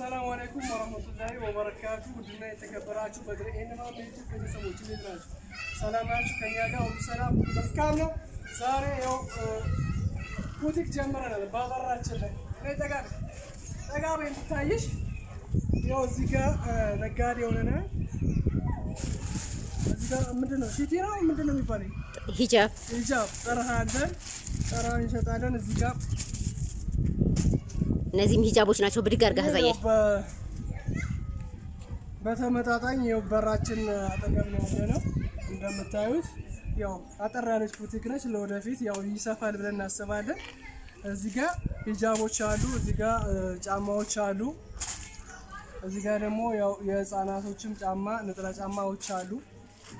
አሰላሙ አለይኩም ወረህመቱላሂ ወበረካቱ። ውድና የተከበራችሁ በድሬ ኤንማም የዩቲዩብ ቤተሰቦች እንዴት ናችሁ? ሰላም ናችሁ? ከኛ ጋር ሁሉ ሰላም ሁሉ መልካም ነው። ዛሬ ያው ቡቲክ ጀምረናል በበራችን ላይ እኔ ጠጋ ጠጋ እንድታይሽ። ያው እዚህ ጋር ነጋዴ ሆነናል። እዚህ ጋር ምንድን ነው ሺቲ ነው ምንድን ነው የሚባለው? ሂጃብ ሂጃብ ጠረሃ አለን፣ ጠረሃ እንሸጣለን። እዚህ ጋር እነዚህም ሂጃቦች ናቸው። ብድግ ያው በ- በተመጣጣኝ ያው በራችን አጠገብ ነው ያለ ነው እንደምታዩት። ያው አጠር ያለች ቡቲክ ነች። ለወደፊት ያው ይሰፋል ብለን እናስባለን። እዚህ ጋር ሂጃቦች አሉ፣ እዚህ ጋር ጫማዎች አሉ። እዚህ ጋር ደግሞ ያው የህፃናቶችም ጫማ ነጠላ ጫማዎች አሉ።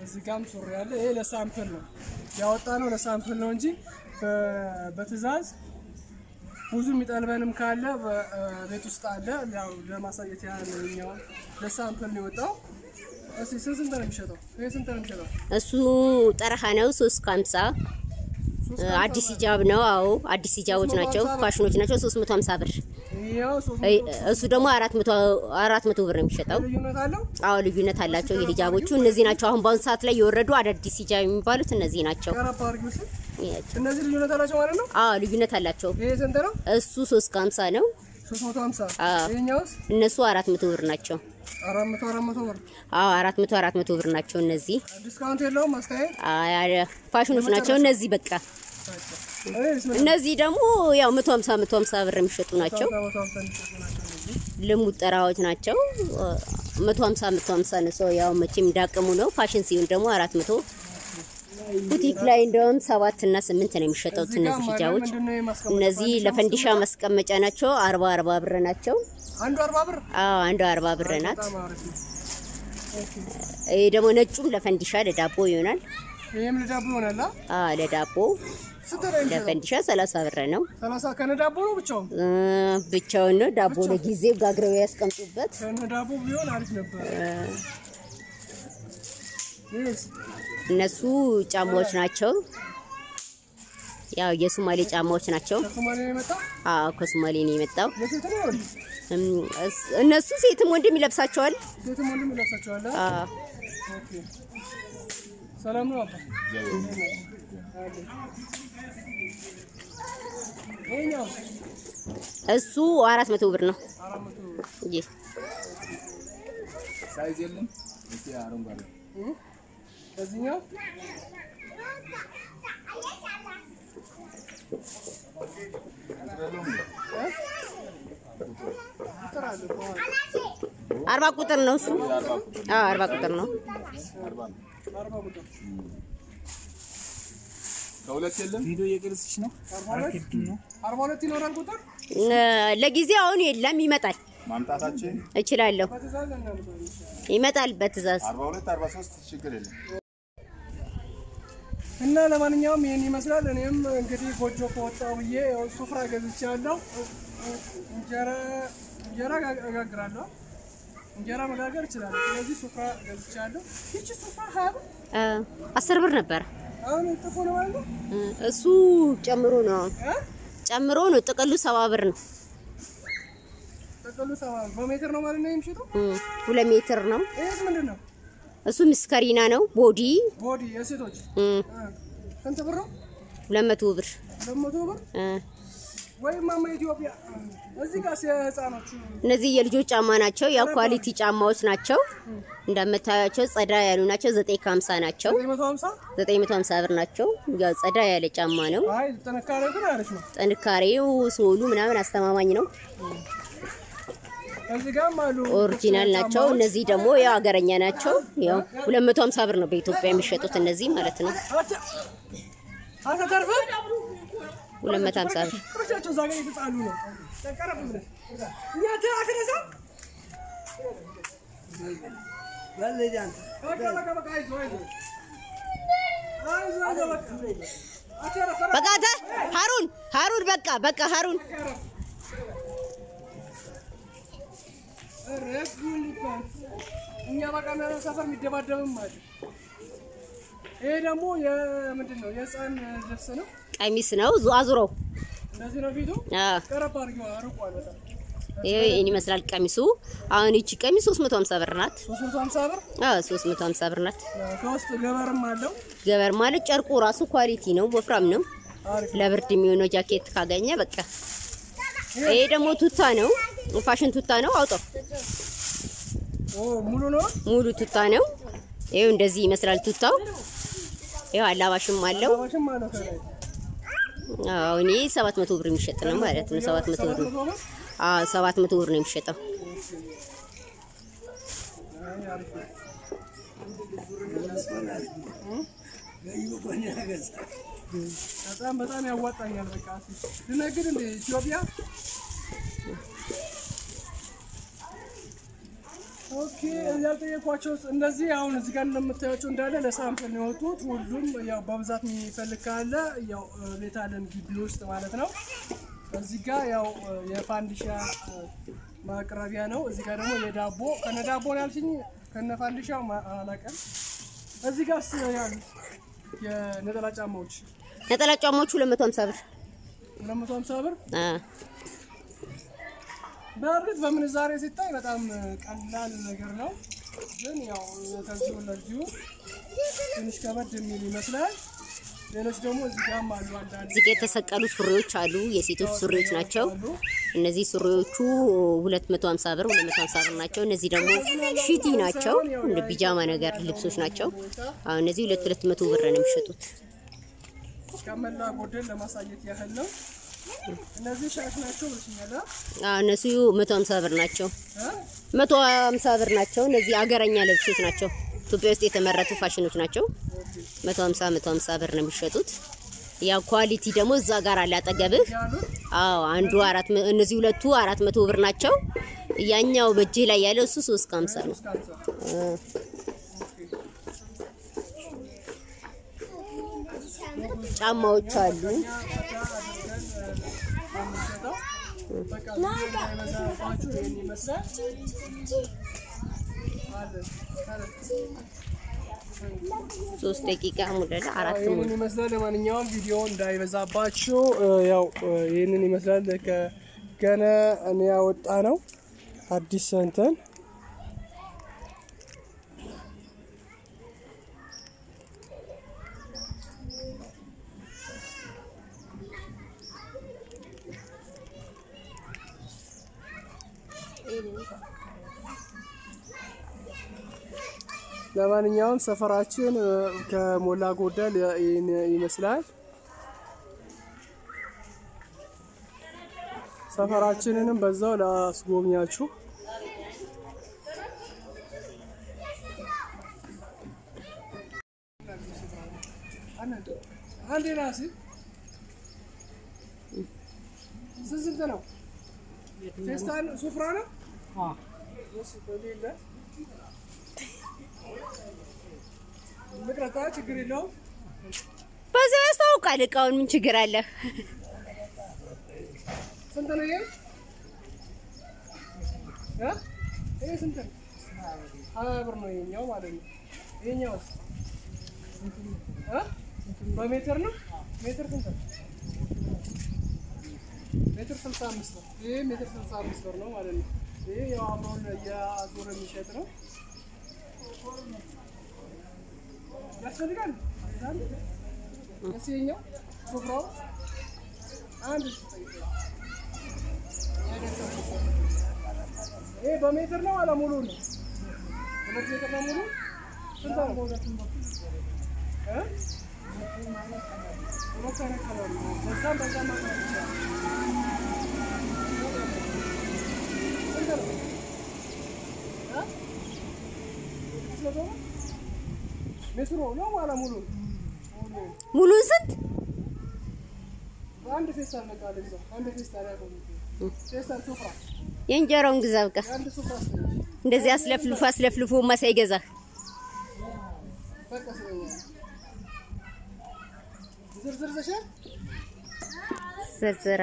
እዚህ ጋርም ሱሪ አለ። ይሄ ለ sample ነው ያወጣ ነው ለ sample ነው እንጂ በትዕዛዝ ብዙ የሚጠልበንም ካለ በቤት ውስጥ አለ። ያው ለማሳየት ያህል ነው ለሳምፕል ነው የወጣው። እስኪ ስንት ነው የሚሸጠው? ይሄ ስንት ነው የሚሸጠው? እሱ ጠረሃ ነው። ሶስት ከሀምሳ ሶስት አዲስ ሂጃብ ነው። አዎ አዲስ ሂጃቦች ናቸው። ፋሽኖች ናቸው። 350 ብር። እሱ ደግሞ 400 400 ብር ነው የሚሸጠው። አዎ ልዩነት አላቸው የሂጃቦቹ። እነዚህ ናቸው አሁን በአሁኑ ሰዓት ላይ የወረዱ አዳዲስ ሂጃብ የሚባሉት እነዚህ ናቸው። ይኸው። እነዚህ ልዩነት አላቸው ማለት ነው። አዎ ልዩነት አላቸው። ይሄ ስንት ነው? እሱ 3 ከሀምሳ ነው። 350 አዎ። ይሄኛውስ እነሱ 400 ብር ናቸው። 400 400 ብር። አዎ 400 400 ብር ናቸው እነዚህ። discount የለውም አስተያየት። አይ ፋሽኖች ናቸው እነዚህ በቃ እነዚህ ደግሞ ያው 150 150 ብር የሚሸጡ ናቸው። ልሙጥ ጠራዎች ናቸው። 150 150 ነው። ሰው ያው መቼም እንዳቅሙ ነው። ፋሽን ሲሆን ደግሞ 400 ቡቲክ ላይ እንደውም ሰባት እና ስምንት ነው የሚሸጠው እነዚህ ሂጃቦች። እነዚህ ለፈንዲሻ ማስቀመጫ ናቸው። 40 40 ብር ናቸው። አንዱ 40 ብር አዎ አንዷ 40 ብር ናት። ይሄ ደግሞ ነጩም ለፈንዲሻ ለዳቦ ይሆናል። ይሄም ለዳቦ ይሆናል። ለዳቦ? ለፈንዲሻ 30 ብር ነው። 30 ከነ ዳቦ ነው ብቻውን? ብቻውን ነው። ዳቦ ለጊዜው ጋግረው ያስቀምጡበት። ከነ ዳቦ ቢሆን አሪፍ ነበር። እነሱ ጫማዎች ናቸው። ያው የሶማሌ ጫማዎች ናቸው።? አዎ ከሶማሌ ነው የመጣው። እነሱ ሴትም ወንድም ይለብሳቸዋል። ሴትም ወንድም ይለብሳቸዋል። አ? አዎ okay። ሰላም ነው አባ? ይሄኛው እሱ አራት መቶ ብር ነው። ሳይዝ የለም።? በዚህኛው አርባ ቁጥር ነው እሱ። አዎ አርባ ቁጥር ነው። ከሁለት የለም። ቪዲዮ እየቀረጽሽ ነው። አርባ ሁለት አርባ ሁለት ይኖራል ቁጥር ለጊዜው አሁን የለም። ይመጣል ማምጣታችን እችላለሁ። ይመጣል ሁለት አርባ ሶስት ችግር የለም። እና ለማንኛውም ይህን ይመስላል። እኔም እንግዲህ ጎጆ ከወጣሁ ብዬ ሱፍራ ገዝቻለሁ። እንጀራ እጋግራለሁ። እንጀራ መጋገር እችላለሁ። ስለዚህ ሱፍራ ገዝቻለሁ። ይቺ ሱፍራ ሀያ ብር አስር ብር ነበር። አሁን ጥፉ ነው ማለት ነው እ፣ እሱ ጨምሮ ነው? ጨምሮ ነው። ጥቅሉ ሰባ ብር ነው። ጥቅሉ ሰባ ብር በሜትር ነው ማለት ነው የሚሸጠው። ሁለት ሜትር ነው። ይህ ምንድን ነው? እሱ ምስከሪና ነው። body body የሴቶች ስንት ብር ነው? ሁለት መቶ ብር እነዚህ የልጆች ጫማ ናቸው። ያው quality ጫማዎች ናቸው። እንደምታያቸው ጸዳ ያሉ ናቸው። ዘጠኝ ከሀምሳ ናቸው። ዘጠኝ መቶ ሀምሳ ብር ናቸው። ያው ጸዳ ያለ ጫማ ነው። ጥንካሬው ሶሉ ምናምን አስተማማኝ ነው። ኦሪጂናል ናቸው። እነዚህ ደግሞ ያው ሀገረኛ ናቸው። ያው 250 ብር ነው በኢትዮጵያ የሚሸጡት እነዚህ ማለት ነው። አተ- አተተርፈ 250 ብር በቃ ሀሩን ሀሩን በቃ በቃ ሀሩን እኛ በቃ ሰፈር የሚደባደብም አለ። ይሄ ደግሞ የምንድን ነው? የህፃን ልብስ ነው። ቀሚስ ነው አዙረው እንደዚህ ነው ፊቱ። ቀረብ አድርጌው አርቋል በጣም ይሄን ይመስላል ቀሚሱ። አሁን ይቺ ቀሚስ 350 ብር ናት። 350 ብር አዎ 350 ብር ናት። ከውስጥ ገበርም አለው። ገበር ማለት ጨርቁ ራሱ quality ነው፣ ወፍራም ነው። ለብርድ የሚሆነው ጃኬት ካገኘ በቃ። ይሄ ደግሞ ቱታ ነው፣ ፋሽን ቱታ ነው። አውጣው ኦ ሙሉ ነው። ሙሉ ቱታ ነው። ይሄው እንደዚህ ይመስላል ቱታው። ይሄው አላባሽም አለው። አሁን ይሄ 700 ብር የሚሸጥ ነው ማለት ነው። 700 ብር ነው። አዎ 700 ብር ነው የሚሸጠው። በጣም በጣም ያዋጣኛል። በቃ ልነግድ እንደ ኢትዮጵያ okay ያልጠየኳቸው እነዚህ አሁን እዚህ ጋር እንደምታያቸው እንዳለ ለ sample ነው የወጡት። ሁሉም ያው በብዛት የሚፈልግ ካለ ያው ቤት አለን ግቢ ውስጥ ማለት ነው። እዚህ ጋር ያው የፋንዲሻ ማቅረቢያ ነው። እዚህ ጋር ደግሞ የዳቦ ከነ ዳቦ ነው ያልሽኝ፣ ከነ ፋንዲሻው ማ- አላውቅም። እዚህ ጋር ያሉ የነጠላ ጫማዎች ነጠላ ጫማዎቹ 250 ብር 250 ብር በእርግጥ በምንዛሬ ሲታይ በጣም ቀላል ነገር ነው፣ ግን ያው ከዚሁ ለዚሁ ትንሽ ከበድ የሚል ይመስላል። ሌሎች ደግሞ እዚህ ጋርም አሉ እዚህ ጋር የተሰቀሉ ሱሪዎች አሉ። የሴቶች ሱሪዎች ናቸው። እነዚህ ሱሪዎቹ 250 ብር 250 ብር ናቸው። እነዚህ ደግሞ ሺቲ ናቸው። እንደ ቢጃማ ነገር ልብሶች ናቸው። አሁን እነዚህ 2 200 ብር ነው የሚሸጡት። ከሞላ ጎደል ለማሳየት ያህል ነው። እነሱ 150 ብር ናቸው። አ? 150 ብር ናቸው። እነዚህ አገረኛ ልብሶች ናቸው። ኢትዮጵያ ውስጥ የተመረቱ ፋሽኖች ናቸው። 150 150 ብር ነው የሚሸጡት። ያው quality ደግሞ እዛ ጋር አለ አጠገብህ። አዎ አንዱ አራት እነዚህ ሁለቱ 400 ብር ናቸው። ያኛው በእጅ ላይ ያለው እሱ 350 ነው። እስከ አምሳ እ ጫማዎች አሉ። የምንሸጠው በቃ ይህን ይመስላል ሶስት ደቂቃ ሙለላ አራት ይህንን ይመስላል። ለማንኛውም ቪዲዮ እንዳይበዛባችሁ ያው ይህንን ይመስላል። ከገነ እኔ ያወጣ ነው አዲስ እንትን ለማንኛውም ሰፈራችን ከሞላ ጎደል ይመስላል። ሰፈራችንንም በዛው ላስጎብኛችሁ። ስንት ነው? ፌስታል ሱፍራ ነው? ልቅረጻ ችግር የለውም። በዚያ ያስታውቃል። እቃውን ምን ችግር አለ? ስንት ነው ይሄ? እ? ይሄ ስንት ነው? ሀያ ብር ነው ይሄኛው ማለት ነው። ይሄኛውስ እ? በሜትር ነው? ሜትር ስንት ነው? ሜትር ስልሳ አምስት ነው። ይሄ ሜትር ስልሳ አምስት ብር ነው ማለት ነው። ይሄ ያው እያዞረ የሚሸጥ ነው። ያስፈልጋል እስ ይሄኛው ሱፍራው አንድ ይሄ በሜትር ነው አለ ሙሉ ነው? ሁለት ሜትር ነው ሙሉ? ስንት ነው? ሁለት አይነት ከለር ነው። በዛም በዛም ማድረግ ይቻላል። ስንት ነው? እ? ስንት መቶ ነው? ሜትሩ ነው አለ ሙሉ ሙሉ ሙሉን ስንት? አንድ ፌስታል በቃ ልግዛ። አንድ ፌስታል ያቆም ፌስታል ሱፍራ የእንጀራውን ግዛ በቃ። እንደዚህ አስለፍልፎ አስለፍልፎ ማሳይ ገዛ ዝርዝር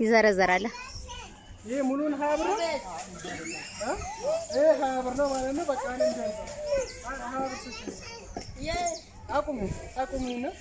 ይዘረዘራል። ይሄ ሙሉን ሀያ ብር ነው።? ይሄ ሀያ ብር ነው ማለት ነው። በቃ እኔ እንደዛ ሀያ